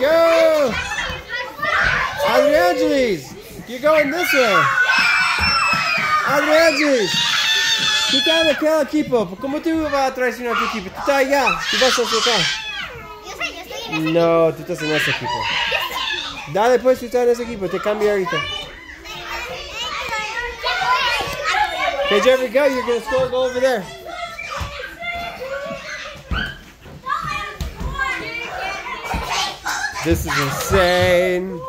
Go! Adriangelis! You're going this way. Adriangelis! Tú estás en aquel equipo. ¿Cómo tú vas a traicionar a tu equipo? Tú estás allá. Tú vas a sacar. Yo sé, yo estoy en ese No, tú estás en ese equipo. Dale pues, tú estás en ese equipo. Te cambio ahorita. Okay, Jeffrey, go. You're going to score. Go over there. This is insane.